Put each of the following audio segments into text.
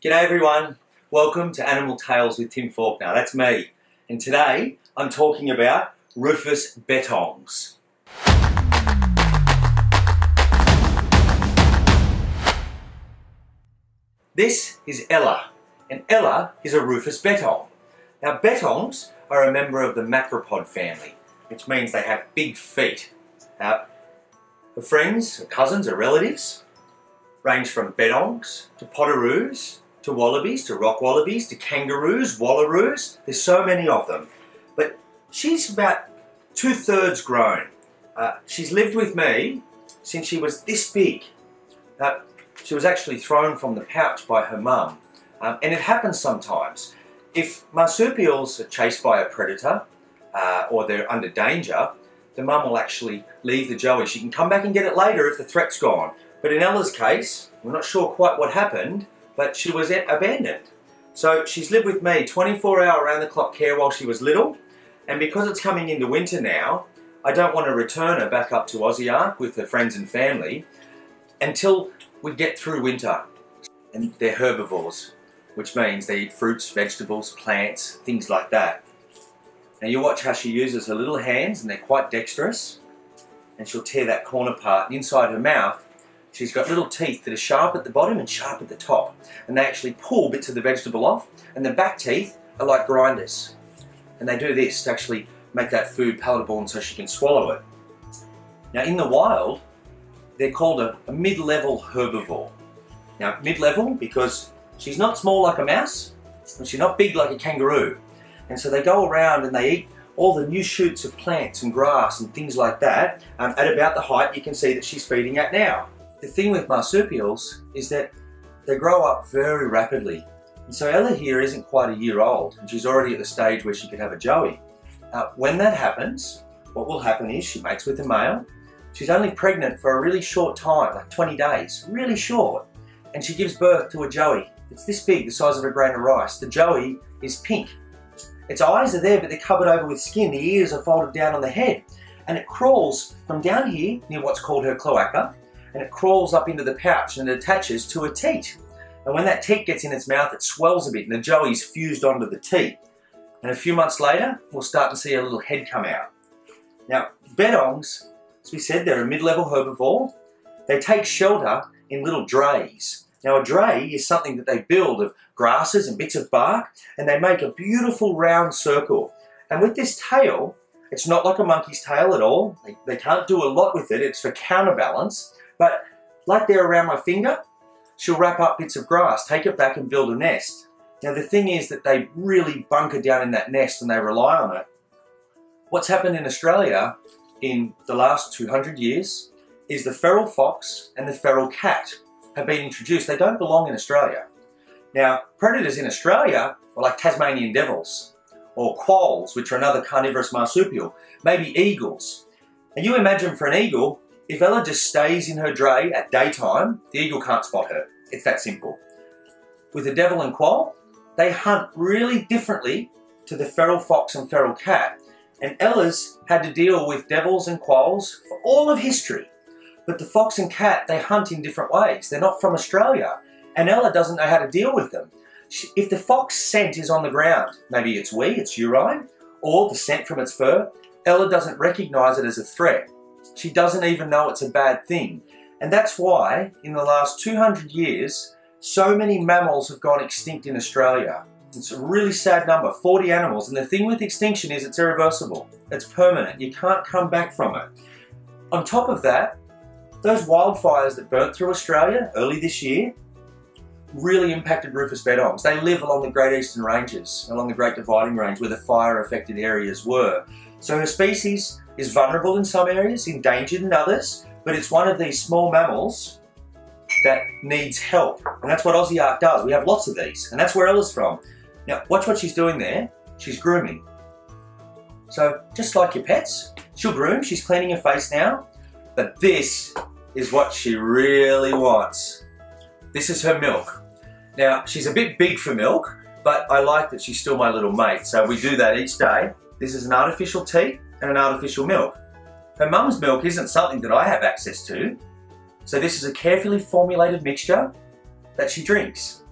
G'day everyone, welcome to Animal Tales with Tim Faulkner, that's me. And today I'm talking about Rufous Bettongs. This is Ella, and Ella is a Rufous Bettong. Now Bettongs are a member of the macropod family, which means they have big feet. Now, her friends, cousins, or relatives range from Bettongs to potoroos to wallabies to rock wallabies to kangaroos, wallaroos. There's so many of them. But she's about two thirds grown. Uh, she's lived with me since she was this big. Uh, she was actually thrown from the pouch by her mum. Um, and it happens sometimes. If marsupials are chased by a predator uh, or they're under danger, the mum will actually leave the joey. She can come back and get it later if the threat's gone. But in Ella's case, we're not sure quite what happened, but she was abandoned. So she's lived with me 24 hour around the clock care while she was little. And because it's coming into winter now, I don't want to return her back up to Ark with her friends and family until we get through winter. And they're herbivores, which means they eat fruits, vegetables, plants, things like that. Now you watch how she uses her little hands and they're quite dexterous. And she'll tear that corner part. inside her mouth, she's got little teeth that are sharp at the bottom and sharp at the top. And they actually pull bits of the vegetable off. And the back teeth are like grinders. And they do this to actually make that food palatable and so she can swallow it. Now in the wild, they're called a, a mid-level herbivore. Now mid-level because she's not small like a mouse, and she's not big like a kangaroo. And so they go around and they eat all the new shoots of plants and grass and things like that um, at about the height you can see that she's feeding at now. The thing with marsupials is that they grow up very rapidly. And so Ella here isn't quite a year old and she's already at the stage where she could have a joey. Uh, when that happens, what will happen is she mates with a male. She's only pregnant for a really short time, like 20 days, really short. And she gives birth to a joey. It's this big, the size of a grain of rice. The joey is pink its eyes are there, but they're covered over with skin. The ears are folded down on the head. And it crawls from down here, near what's called her cloaca, and it crawls up into the pouch and it attaches to a teat. And when that teat gets in its mouth, it swells a bit and the joey's fused onto the teat. And a few months later, we'll start to see a little head come out. Now, bettongs, as we said, they're a mid-level herbivore. They take shelter in little drays. Now a dray is something that they build of grasses and bits of bark and they make a beautiful round circle. And with this tail, it's not like a monkey's tail at all. They, they can't do a lot with it. It's for counterbalance. But like they're around my finger, she'll wrap up bits of grass, take it back and build a nest. Now the thing is that they really bunker down in that nest and they rely on it. What's happened in Australia in the last 200 years is the feral fox and the feral cat have been introduced, they don't belong in Australia. Now, predators in Australia are like Tasmanian devils, or quolls, which are another carnivorous marsupial, maybe eagles. And you imagine for an eagle, if Ella just stays in her dray at daytime, the eagle can't spot her. It's that simple. With the devil and quoll, they hunt really differently to the feral fox and feral cat. And Ella's had to deal with devils and quolls for all of history. But the fox and cat, they hunt in different ways. They're not from Australia. And Ella doesn't know how to deal with them. If the fox scent is on the ground, maybe it's wee, it's urine, or the scent from its fur, Ella doesn't recognize it as a threat. She doesn't even know it's a bad thing. And that's why, in the last 200 years, so many mammals have gone extinct in Australia. It's a really sad number, 40 animals. And the thing with extinction is it's irreversible. It's permanent. You can't come back from it. On top of that, those wildfires that burnt through Australia early this year really impacted rufous bettongs. They live along the Great Eastern Ranges, along the Great Dividing Range where the fire affected areas were. So her species is vulnerable in some areas, endangered in others, but it's one of these small mammals that needs help. And that's what Aussie Ark does. We have lots of these, and that's where Ella's from. Now, watch what she's doing there. She's grooming. So, just like your pets, she'll groom, she's cleaning her face now, but this is what she really wants. This is her milk. Now, she's a bit big for milk, but I like that she's still my little mate, so we do that each day. This is an artificial tea and an artificial milk. Her mum's milk isn't something that I have access to, so this is a carefully formulated mixture that she drinks.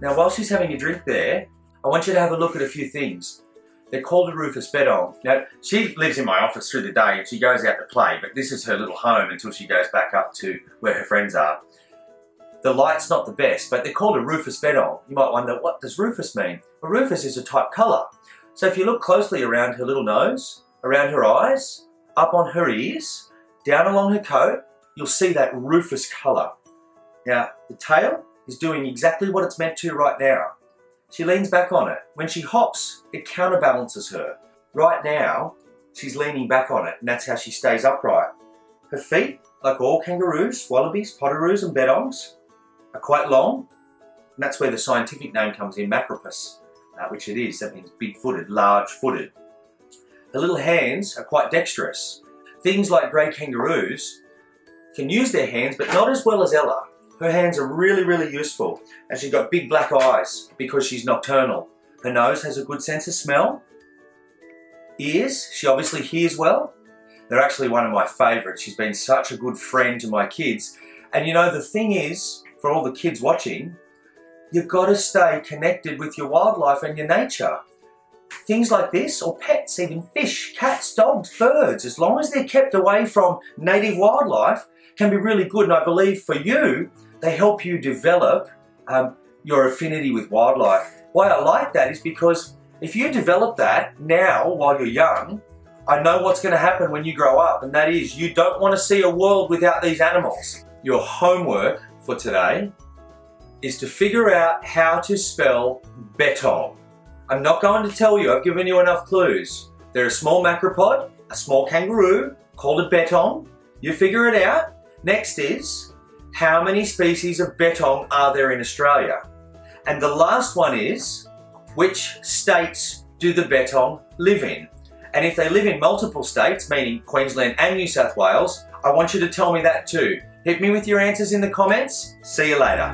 Now while she's having a drink there, I want you to have a look at a few things. They're called a Rufous Bettong. Now, she lives in my office through the day and she goes out to play, but this is her little home until she goes back up to where her friends are. The light's not the best, but they're called a Rufous Bettong. You might wonder, what does Rufous mean? Well, Rufous is a type colour. So if you look closely around her little nose, around her eyes, up on her ears, down along her coat, you'll see that rufous colour. Now, the tail is doing exactly what it's meant to right now. She leans back on it. When she hops, it counterbalances her. Right now, she's leaning back on it, and that's how she stays upright. Her feet, like all kangaroos, wallabies, potoroos, and bettongs, are quite long, and that's where the scientific name comes in, Macropus, uh, which it is. That means big-footed, large-footed. Her little hands are quite dexterous. Things like grey kangaroos can use their hands, but not as well as Ella. Her hands are really, really useful. And she's got big black eyes because she's nocturnal. Her nose has a good sense of smell. Ears, she obviously hears well. They're actually one of my favourites. She's been such a good friend to my kids. And you know, the thing is, for all the kids watching, you've got to stay connected with your wildlife and your nature. Things like this, or pets, even fish, cats, dogs, birds, as long as they're kept away from native wildlife, can be really good. And I believe for you, they help you develop um, your affinity with wildlife. Why I like that is because if you develop that now while you're young, I know what's going to happen when you grow up, and that is you don't want to see a world without these animals. Your homework for today is to figure out how to spell bettong. I'm not going to tell you, I've given you enough clues. They're a small macropod, a small kangaroo, called a bettong. You figure it out. Next is how many species of bettong are there in Australia? And the last one is, which states do the bettong live in? And if they live in multiple states, meaning Queensland and New South Wales, I want you to tell me that too. Hit me with your answers in the comments. See you later.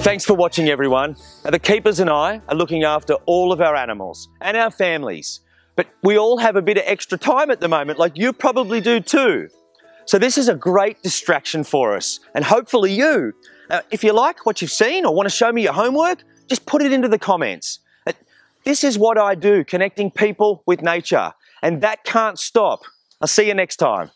Thanks for watching everyone. The keepers and I are looking after all of our animals and our families. But we all have a bit of extra time at the moment, like you probably do too. So this is a great distraction for us and hopefully you. If you like what you've seen or want to show me your homework, just put it into the comments. Uh, this is what I do, connecting people with nature, and that can't stop. I'll see you next time.